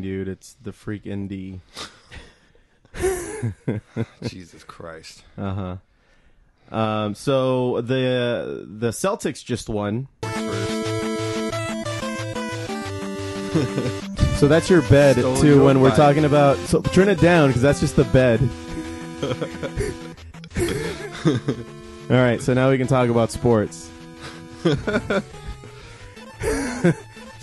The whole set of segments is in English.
dude. It's the freak indie. Jesus Christ. Uh huh. Um, so the the Celtics just won. so that's your bed Stole too. your When we're talking about, so turn it down because that's just the bed. All right, so now we can talk about sports.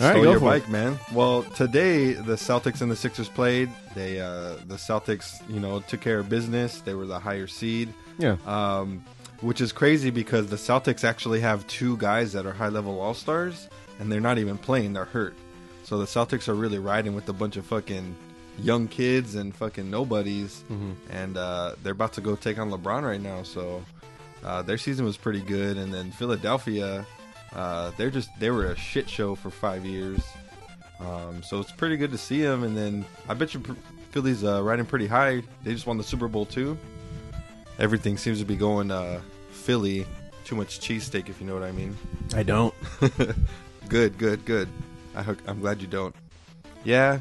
All right, Stole go your for bike, it. man. Well, today the Celtics and the Sixers played. They uh, the Celtics, you know, took care of business. They were the higher seed, Yeah. um, which is crazy because the Celtics actually have two guys that are high level all stars, and they're not even playing. They're hurt. So the Celtics are really riding with a bunch of fucking young kids and fucking nobodies, and uh, they're about to go take on LeBron right now. So uh, their season was pretty good, and then Philadelphia, uh, they're just they were a shit show for five years. Um, so it's pretty good to see them, and then I bet you Philly's uh, riding pretty high. They just won the Super Bowl too. Everything seems to be going uh, Philly. Too much cheesesteak, if you know what I mean. I don't. Good, good, good. I I'm glad you don't. Yeah.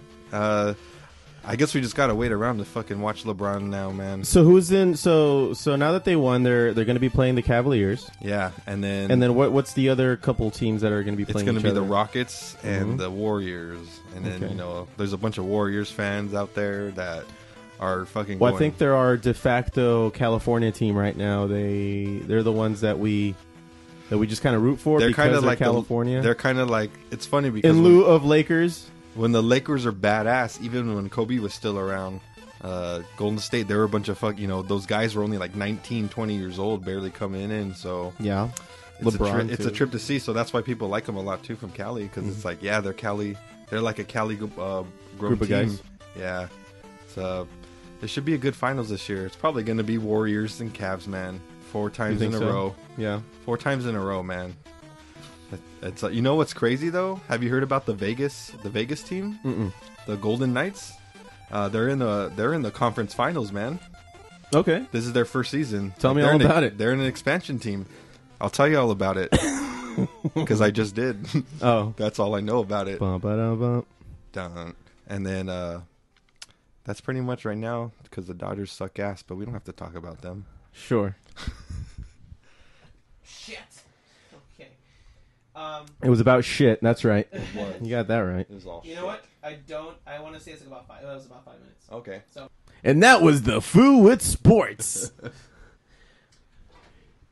I guess we just gotta wait around to fucking watch LeBron now, man. So who's in? So so now that they won, they're they're going to be playing the Cavaliers, Yeah, and then and then what? What's the other couple teams that are going to be playing? it's playing? going to each be the other? Rockets and Mhm. the Warriors, and then Okay. you know there's a bunch of Warriors fans out there that are fucking. Well, I going- think they're our de facto California team right now. They they're the ones that we that we just kind of root for they're because kind of like the- California. they're kind of like it's funny because in when, lieu of Lakers. When the Lakers are badass, even when Kobe was still around. Uh, Golden State, they were a bunch of fuck. You know, those guys were only like 19, 20 years old, barely coming in. So Yeah, it's, a, LeBron, tri- it's a trip to see. So that's why people like them a lot too from Cali because it's like, yeah, they're Cali. They're like a Cali uh, Group of guys. Yeah, so there should be a good finals this year. It's probably going to be Warriors and Cavs, man. Four times in a so? row. yeah. Four times in a row, man. It- It's uh, you know what's crazy though? Have you heard about the Vegas the Vegas team, Mm-mm. the Golden Knights? Uh, they're in the they're in the conference finals, man. Okay. This is their first season. Tell me They're all in a- about it. They're in an expansion team. I'll tell you all about it because I just did. Oh. That's all I know about it. Bum, ba-dum, bum. Dun. And then uh, that's pretty much right now because the Dodgers suck ass, but we don't have to talk about them. Sure. Shit. Okay. Um, It was about shit. That's right. was. You got that right. It was all you know what? I don't. I want to say it's like about five. It was about five minutes. Okay. So And that was the Foo with Sports.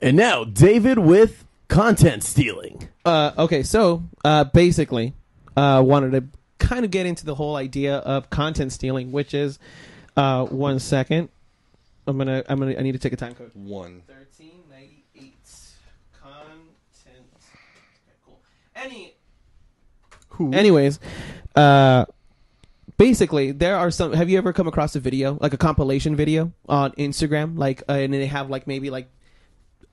and now David with content stealing. Uh, okay, so uh, basically, uh, wanted to kind of get into the whole idea of content stealing, which is uh, one second. I'm gonna. I'm gonna. I need to take a time code. One. Thirteen ninety eight. Content. Okay, cool. Any. Anyways, uh, basically, there are some. Have you ever come across a video, like a compilation video on Instagram, like, uh, and they have like maybe like,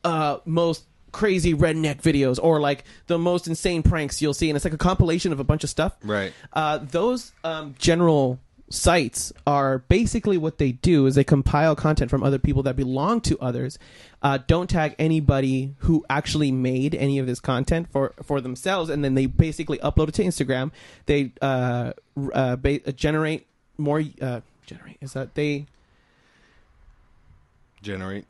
uh, most crazy redneck videos or like the most insane pranks you'll see, and it's like a compilation of a bunch of stuff. Right. Uh, those um, general sites are basically what they do is they compile content from other people that belong to others. Uh, don't tag anybody who actually made any of this content for for themselves, and then they basically upload it to Instagram. They uh, uh, ba- generate more. Uh, generate is that they Generate.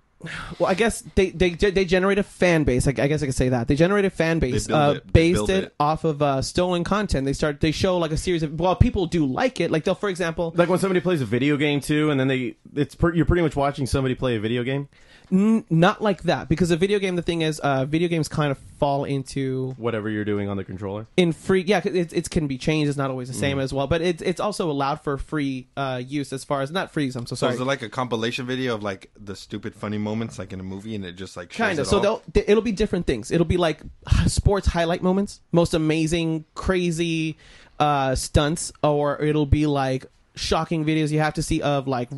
Well, I guess they they they generate a fan base. I, I guess I could say that they generate a fan base, uh, it. Based it, it. off of uh, stolen content. They start they show like a series of well, people do like it. Like they'll, for example, Like when somebody plays a video game too, and then they it's per, you're pretty much watching somebody play a video game. n- not like that because a video game. The thing is, uh, video games kind of fall into Whatever you're doing on the controller. in free. Yeah, it, it can be changed. It's not always the Mm. same as well, but it's it's also allowed for free uh, use as far as not free. I'm so So sorry. is it like a compilation video of like the stupid funny moments like in a movie and it just like kind of so all? they'll it'll be different things it'll be like sports highlight moments most amazing crazy uh stunts or it'll be like shocking videos you have to see of like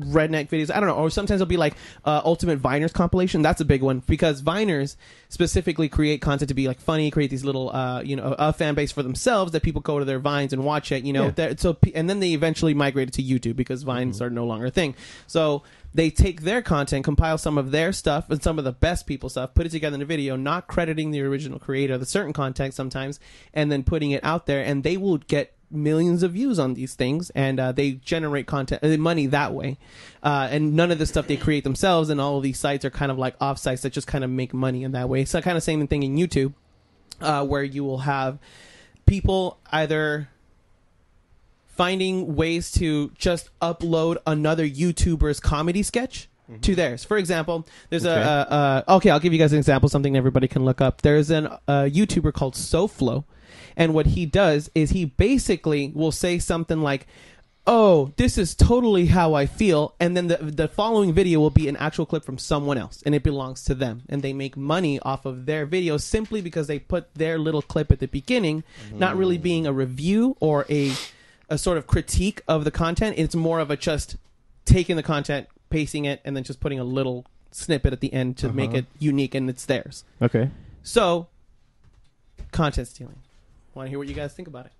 redneck videos i don't know or sometimes it'll be like uh, ultimate viners compilation. That's a big one because viners specifically create content to be like funny create these little uh you know a fan base for themselves that people go to their vines and watch it you know Yeah. So and then they eventually migrated to youtube because vines are no longer a thing. So they take their content, compile some of their stuff and some of the best people stuff, put it together in a video, not crediting the original creator, the certain content sometimes, and then putting it out there, and they will get millions of views on these things, and uh, they generate content uh, money that way. Uh, and none of the stuff they create themselves, and all of these sites are kind of like off sites that just kind of make money in that way. So kind of same thing in YouTube, uh, where you will have people either finding ways to just upload another YouTuber's comedy sketch to theirs. For example, there's Okay. a, a, a okay. I'll give you guys an example, something everybody can look up. There's an a YouTuber called SoFlo, and what he does is he basically will say something like. Oh, this is totally how I feel, and then the the following video will be an actual clip from someone else, and it belongs to them, and they make money off of their video simply because they put their little clip at the beginning, not really being a review or a a sort of critique of the content. It's more of a just taking the content, pasting it, and then just putting a little snippet at the end to make uh-huh. it unique and it's theirs. Okay. So, content stealing. Want to hear what you guys think about it?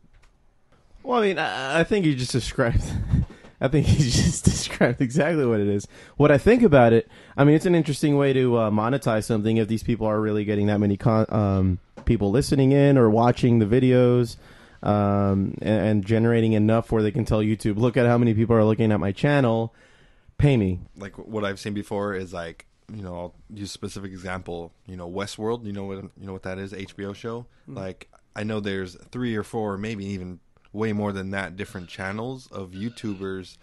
Well, I mean, I, I think you just described. I think you just described exactly what it is. What I think about it, I mean, it's an interesting way to uh, monetize something if these people are really getting that many con- um, people listening in or watching the videos, um, and, and generating enough where they can tell YouTube, "Look at how many people are looking at my channel. Pay me." like what I've seen before is like you know I'll use a specific example. You know Westworld. You know what you know what that is? HBO show. Like I know there's three or four, maybe even way more than that, different channels of YouTubers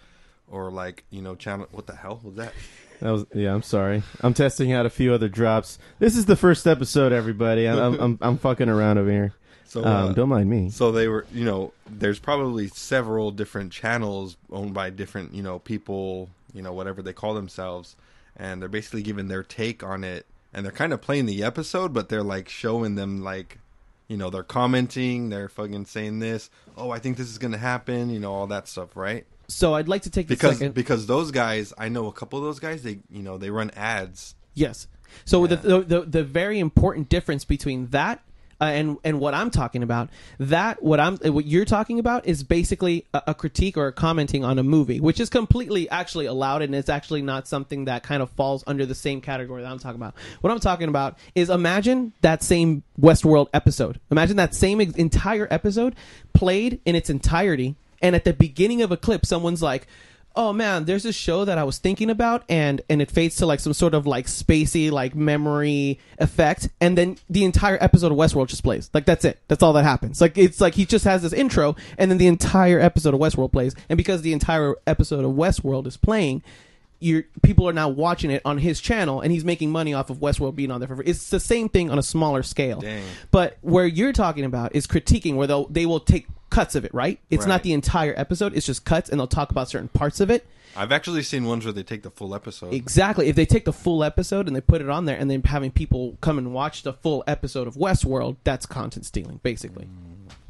or like you know channel. What the hell was that? That was yeah. I'm sorry. I'm testing out a few other drops. This is the first episode, everybody. I'm I'm, I'm, I'm fucking around over here. So Um, uh, don't mind me. So they were, you know, there's probably several different channels owned by different, you know, people, you know, whatever they call themselves, and they're basically giving their take on it, and they're kind of playing the episode, but they're like showing them like, you know, they're commenting, they're fucking saying this, oh, I think this is gonna happen, you know, all that stuff, right? So I'd like to take Because second. because those guys, I know a couple of those guys, they, you know, they run ads. Yes. So Yeah. the, the the the very important difference between that uh, and and what I'm talking about, that what I'm what you're talking about is basically a, a critique or a commenting on a movie, which is completely actually allowed and it's actually not something that kind of falls under the same category that I'm talking about. What I'm talking about is imagine that same Westworld episode. Imagine that same entire episode played in its entirety and at the beginning of a clip someone's like oh man there's this show that i was thinking about and and it fades to like some sort of like spacey like memory effect and then the entire episode of westworld just plays. Like that's it. That's all that happens. Like it's like he just has this intro and then the entire episode of westworld plays. And because the entire episode of westworld is playing you're, people are now watching it on his channel and he's making money off of westworld being on there for it's the same thing on a smaller scale. Dang. but where you're talking about is critiquing, where they'll they will take cuts of it, right? It's Right. not the entire episode; it's just cuts, and they'll talk about certain parts of it. I've actually seen ones where they take the full episode. Exactly. If they take the full episode and they put it on there, and then having people come and watch the full episode of Westworld, that's content stealing, basically.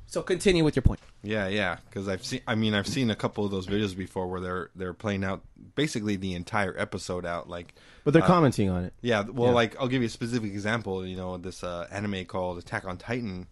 So continue with your point. Yeah, yeah, because I've seen. I mean, I've seen a couple of those videos before where they're they're playing out basically the entire episode out. Like, But they're uh, commenting on it. yeah, well, Yeah. like I'll give you a specific example. You know, this uh, anime called Attack on Titan.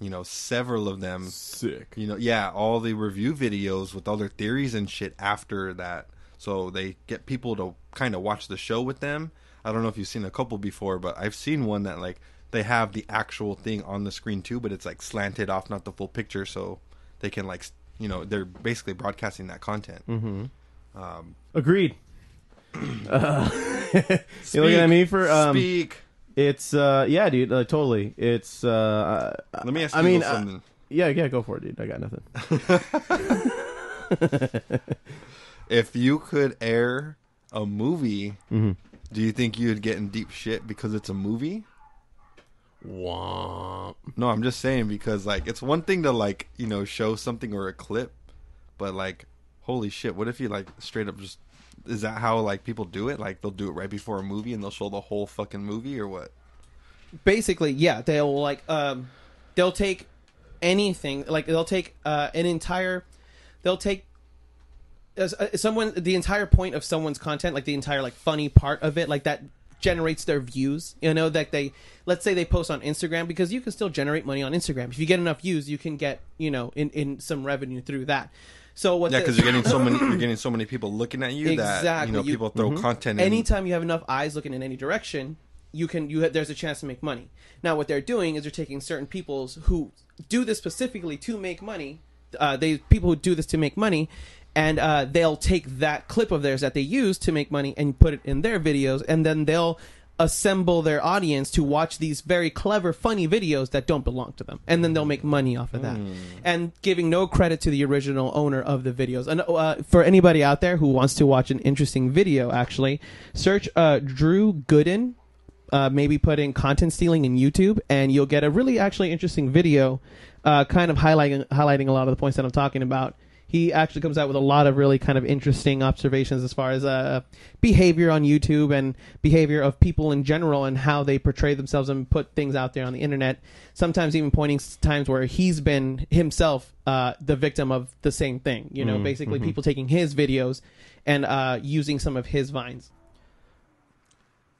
You know, several of them. Sick. You know, yeah, all the review videos with all their theories and shit after that. So they get people to kind of watch the show with them. I don't know if you've seen a couple before, but I've seen one that like they have the actual thing on the screen too, but it's like slanted off, not the full picture, so they can like you know they're basically broadcasting that content. Mm-hmm. Um, Agreed. Uh, you looking at me for um, speak? It's uh, yeah, dude. Uh, totally. It's uh, uh, Let me ask you I mean, a little uh, something. yeah, yeah. Go for it, dude. I got nothing. if you could air a movie, Mhm. do you think you'd get in deep shit because it's a movie? Womp. No, I'm just saying because like it's one thing to like you know show something or a clip, but like holy shit, what if you like straight up just is that how like people do it? Like they'll do it right before a movie and they'll show the whole fucking movie or what? basically yeah they'll like um they'll take anything like they'll take uh an entire they'll take as uh, someone the entire point of someone's content like the entire like funny part of it like that generates their views you know that they let's say they post on instagram because you can still generate money on instagram if you get enough views you can get you know in in some revenue through that so what Yeah, because you're getting so many you're getting so many people looking at you that you know You- people throw content in. anytime you have enough eyes looking in any direction you can you there's a chance to make money. Now what they're doing is they're taking certain people's who do this specifically to make money uh, they people who do this to make money, and uh, they'll take that clip of theirs that they use to make money and put it in their videos, and then they'll assemble their audience to watch these very clever, funny videos that don't belong to them, and then they'll make money off of that, and giving no credit to the original owner of the videos. And uh, for anybody out there who wants to watch an interesting video, actually search uh, Drew Gooden uh, maybe put in content stealing in YouTube, and you'll get a really actually interesting video, uh, kind of highlighting highlighting a lot of the points that I'm talking about. He actually comes out with a lot of really kind of interesting observations as far as uh, behavior on YouTube and behavior of people in general and how they portray themselves and put things out there on the internet. Sometimes even pointing s- times where he's been himself uh, the victim of the same thing. You know, Mm, basically mhm. people taking his videos and uh, using some of his vines.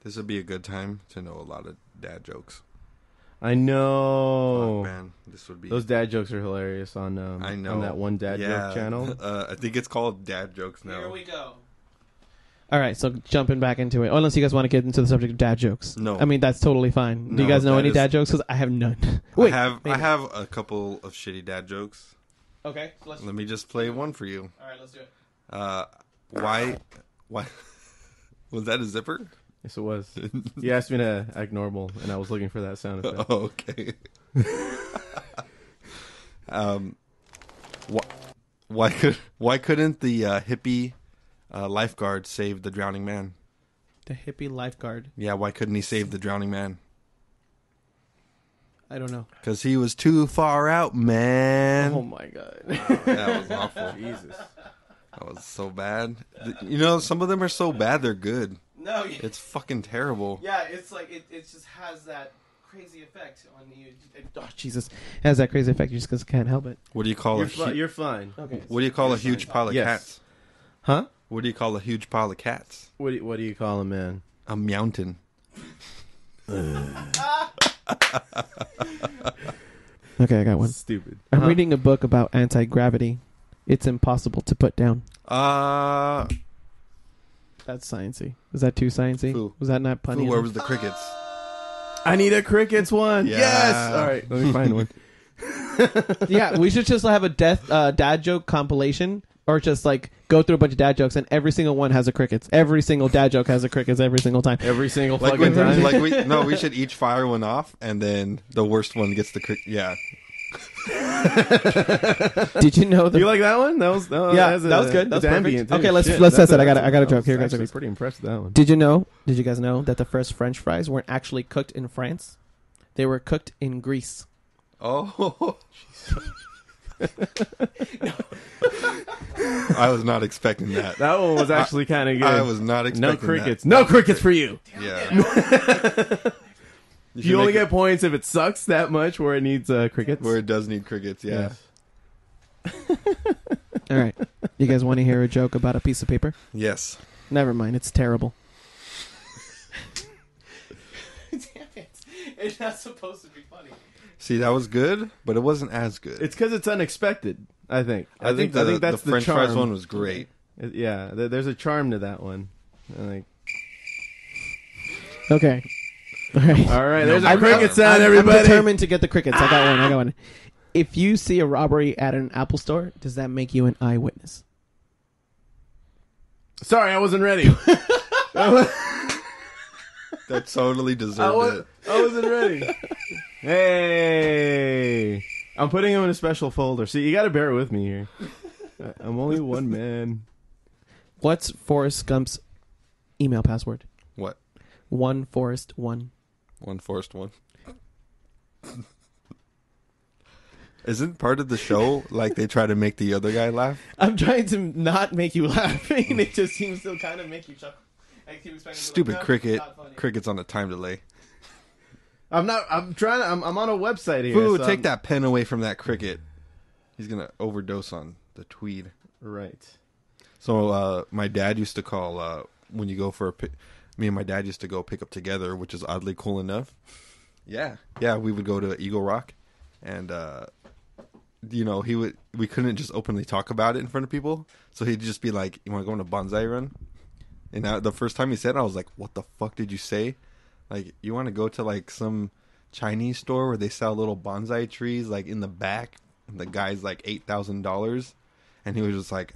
This would be a good time to know a lot of dad jokes. I know. Fuck, man, this would be. Those dad jokes are hilarious on um, I know on that one dad yeah, joke channel. Uh, I think it's called Dad Jokes now. Here we go. All right, so jumping back into it. Unless you guys want to get into the subject of dad jokes. No. I mean that's totally fine. Do you guys know any is- dad jokes? Because I have none. I Wait, have I have a couple of shitty dad jokes. Okay, let's. Let me just play one for you. All right, let's do it. Uh, why why was that a zipper? Yes, it was. You asked me to act normal, and I was looking for that sound effect. Oh, okay. um, why, why could why couldn't the uh, hippie uh, lifeguard save the drowning man? The hippie lifeguard. Yeah, why couldn't he save the drowning man? I don't know. Because he was too far out, man. Oh my god. that was awful. Jesus. That was so bad. You know, some of them are so bad they're good. No. It's fucking terrible. yeah, it's like it. It just has that crazy effect on you. It, oh Jesus, it has that crazy effect. You just 'cause can't help it. What do you call You're, a fi- hu- you're fine. Okay. What do you call a huge pile of Yes. cats? Huh? What do you call a huge pile of cats? What do you, what do you call a man? A mountain. Okay, I got one. Stupid. I'm Huh? reading a book about anti gravity. It's impossible to put down. Uh, That's sciencey. Was that too sciencey? Foo. Was that not punny? where enough? was the crickets? I need a crickets one. Yeah. Yes. All right. Let me find one. yeah, we should just have a death uh, dad joke compilation, or just like go through a bunch of dad jokes, and every single one has a crickets. Every single dad joke has a crickets every single time. Every single Like, fucking we, time. like we no, we should each fire one off, and then the worst one gets the crick. Yeah, Did you know Do you like that one? That was that, Yeah, has that was good. That's That's perfect. ambient. too. Okay, let's- Shit, let's test it. I got that's a- I got a joke. Here, guys, actually guys. pretty impressed with that one. Did you know? Did you guys know that the first French fries weren't actually cooked in France? They were cooked in Greece. Oh. I was not expecting that. That one was actually kind of good. I was not expecting no that. crickets. No crickets for you. Yeah. You, should only get it points if it sucks that much where it needs uh, crickets. where it does need crickets. Yeah. All right, you guys want to hear a joke about a piece of paper? Yes. Never mind, it's terrible. Damn it! It's not supposed to be funny. See, that was good, but it wasn't as good. It's because it's unexpected. I think. I, think, the, I think that's the French charm. fries one was great. It- yeah, th- there's a charm to that one. I think. Okay. All right. All right, there's a I'm- cricket I'm- sound, I'm, everybody. I'm determined to get the crickets. I got one. I got one. Ah. If you see a robbery at an Apple store, does that make you an eyewitness? Sorry, I wasn't ready. That totally I, deserved was, it. I wasn't ready. hey, I'm putting him in a special folder. See, you got to bear with me here. I- I'm only one man. What's Forrest Gump's email password? What? One Forrest one. One forced one. Isn't part of the show like they try to make the other guy laugh? I'm trying to not make you laugh, and it just seems to kind of make you chuckle. I keep expecting to be like, Stupid "No, cricket. Cricket's on a time delay. I'm not. I'm trying. I'm, I'm on a website here. Foo, so take I'm- that pen away from that cricket. He's gonna overdose on the tweed. Right. So uh, my dad used to call uh, when you go for a pick. Me and my dad used to go pick up together, which is oddly cool enough. Yeah, yeah, we would go to Eagle Rock, and uh, you know he would. We couldn't just openly talk about it in front of people, so he'd just be like, "You want to go on a bonsai run?" And I, the first time he said, it, I was like, "What the fuck did you say?" Like, you want to go to like some Chinese store where they sell little bonsai trees like in the back? and the guy's like eight thousand dollars, and he was just like,